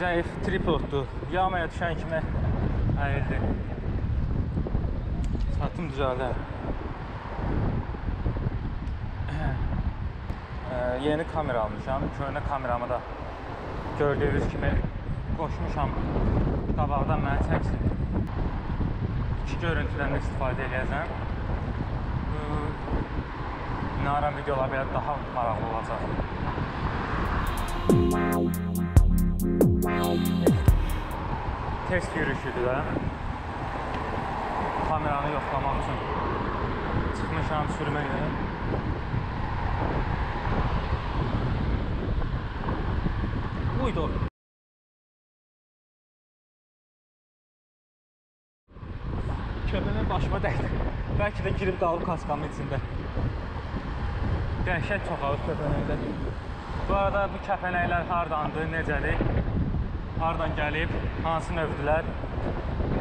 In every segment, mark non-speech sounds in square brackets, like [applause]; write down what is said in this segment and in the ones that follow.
zəif tripoddur. Yamaya düşən kimi əyildi. Çatım düzəldər. Ə, yeni kamera almışam. Köhnə kameramı da gördüyünüz kimi qoşmuşam. Qabaqdan məni çəksin. İki görüntüdən də istifadə edəcəm. Naran videolar belə daha maraqlı olacaq. Test yürüyüşüdür də. Kameranı yoxlamaq üçün çıxmışam sürməyə. Buydu. Köpənə başıma dəydi. Bəlkə də girib qalıb kaskamın içində. Dəhşət çoxalıb kəpənəkdə. Bu arada bu kəpənəklər hardandır, necədir? Hardan gəlib, hansı növdülər?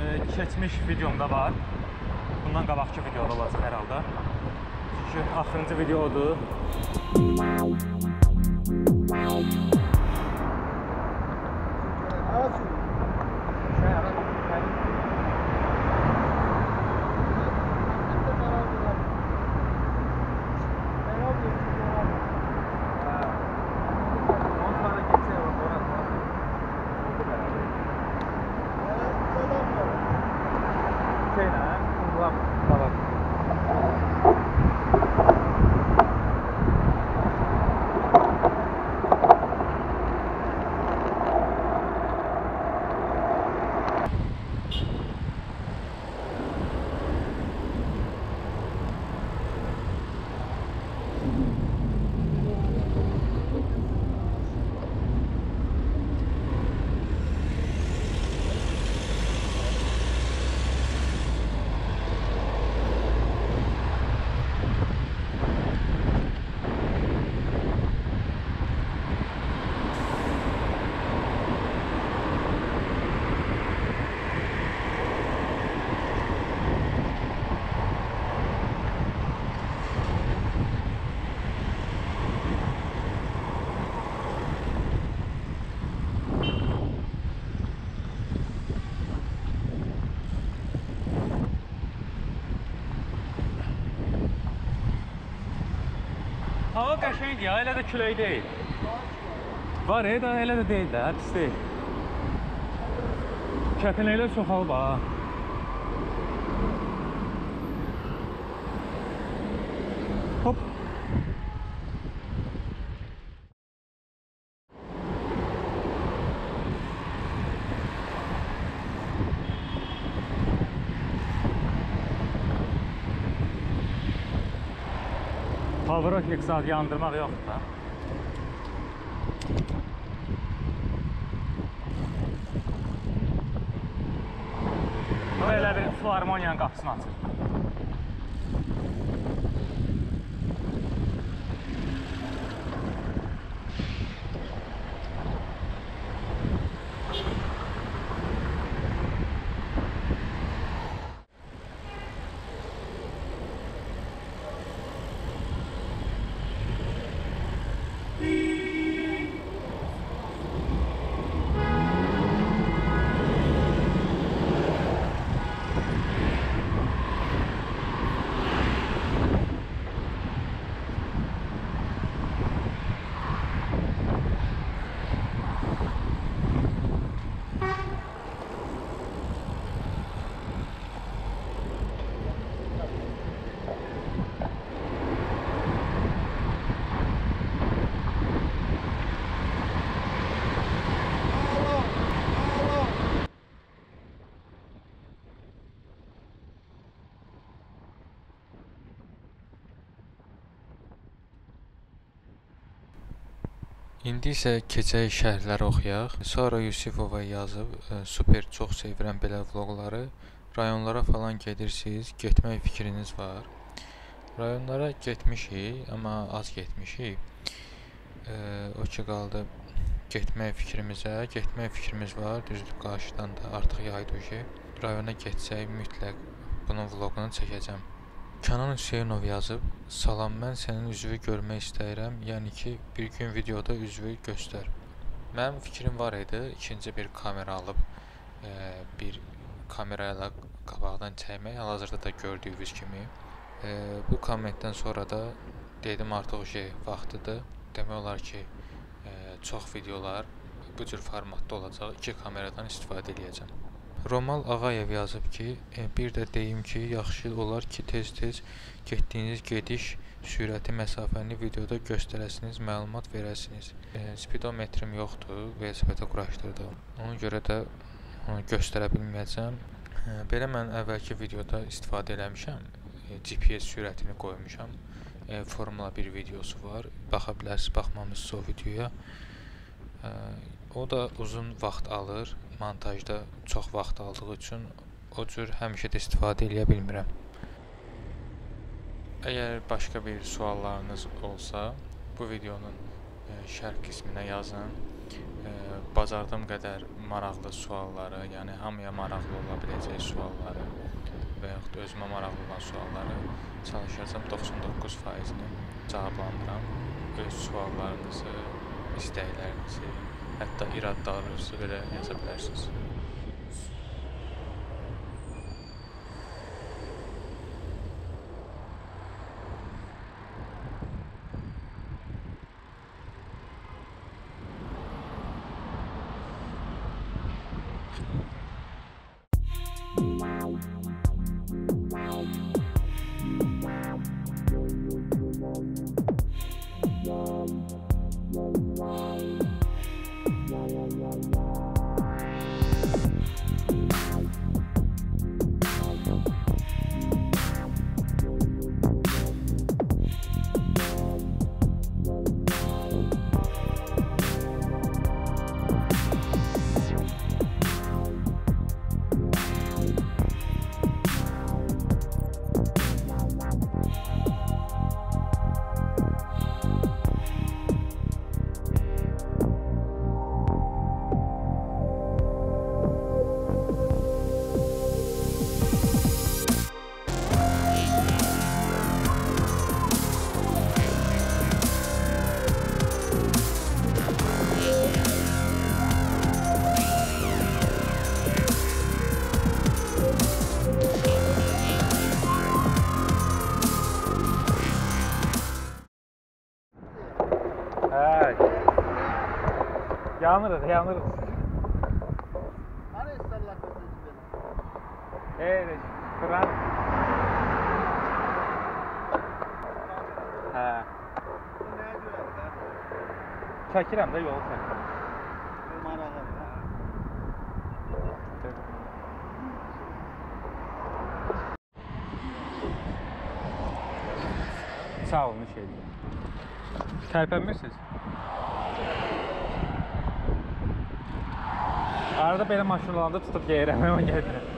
E, keçmiş videomda var. Bundan qabaqki videoda olacaq hər halda. Çünki axırıncı videodur. Şeylə, Hava qəşəngdir ya, elə də külək deyil. Var e, da elə də deyil də, pis deyil. Kəpənəklər çoxalıb ha. Pavarotik saat yandırmaq yoxdur da. Bu elə bir filarmoniyanın qapısını açır. İndi isə keçək şərhləri oxuyaq. Sonra Yusifova yazıb, e, super çox sevirəm belə vloqları. Rayonlara falan gedirsiniz, getmək fikriniz var. Rayonlara getmişik, amma az getmişik. E, o ki qaldı getmək fikrimizə, getmək fikrimiz var. Düzdür, qarşıdan da artıq yaydı ki, rayona getsək mütləq bunun vloqunu çəkəcəm. Kənan Hüseynov yazıb: "Salam, mən sənin üzvü görmək istəyirəm. Yəni ki, bir gün videoda üzvü göstər." Mənim fikrim var idi, ikinci bir kamera alıb e, bir kamera ilə qabaqdan çəkmək, hal-hazırda da gördüyünüz kimi. E, bu kommentdən sonra da dedim artıq şey vaxtıdır. Demək olar ki, e, çox videolar bu cür formatda olacaq. İki kameradan istifadə edəcəm. Romal Ağayev yazıb ki, e, bir də deyim ki, yaxşı olar ki, tez-tez getdiyiniz gediş sürəti, məsafəni videoda göstərəsiniz, məlumat verəsiniz. E, spidometrim yoxdur, velosipedə quraşdırdım. Ona görə də göstərə bilməyəcəm. E, belə mən əvvəlki videoda istifadə eləmişəm. GPS sürətini qoymuşam. Formula 1 videosu var. Baxa bilərsiniz, baxmamısınız o videoya. E, o da uzun vaxt alır. Montajda çox vaxt aldığı üçün o cür həmişə də istifadə edə bilmirəm. Əgər başqa bir suallarınız olsa, bu videonun e, şərh qisminə yazın. E, bacardığım qədər maraqlı sualları, yəni hamıya maraqlı ola biləcək sualları və yaxud özümə maraqlı olan sualları çalışacağam 99%-ni cavablandıram. Öz suallarınızı, istəklərinizi, hətta iradlarınızı belə yaza bilərsiniz. Yanırız, yanırız. Hani sallar Evet, kırar. He. Çakirem de yol çakirem. Sağ olun, şey diyeyim. Terpenmiyorsunuz. Arada belə maşın olanda tutub geyirəm, [laughs] amma gedirəm.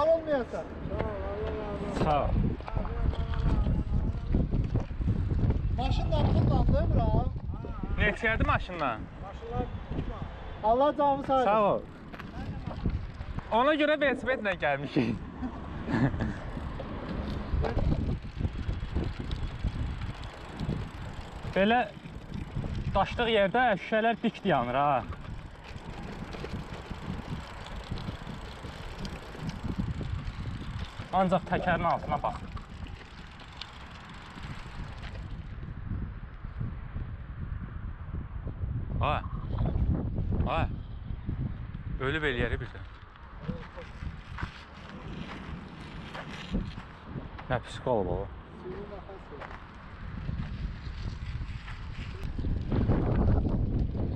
Yorulmuyorsan. Sağ ol. Maşından kullandın bra. Neçəyədir maşından? Allah canı sağ Sağ ol. Ona görə velosipedlə gəlmişik. Belə daşlıq yerdə şüşələr dik dayanır ha. Ancaq təkərin altına bax. Ay. Ay. Ölüb eləyəri birdən. Nə pis qalıb ver.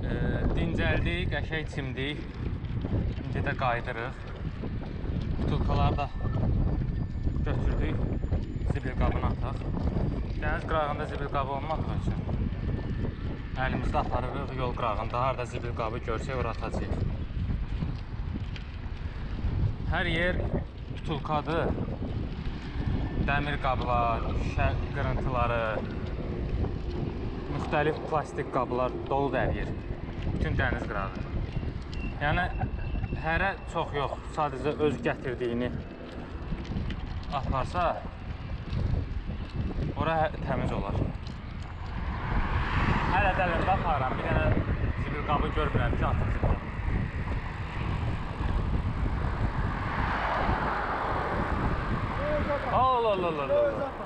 Ee, dincəldik, qəşəng çimdik. İndi də qayıdırıq. Butulkaları da götürdük. Zibil qabına ataq. Dəniz qırağında zibil qabı olmadığı üçün əlimizdə aparırıq yol qırağında. Harda zibil qabı görsək ora atacağıq. Hər yer butulkadır. Dəmir qablar, şüşə qırıntıları, müxtəlif plastik qablar doludur hər yer. Bütün dəniz qırağı. Yəni hərə çox yox, sadəcə öz gətirdiyini aparsa ora təmiz olar. Hələ də əlində aparıram. Bir dənə zibil qabı görmürəm ki, atım zibil. Allah Allah Allah Allah.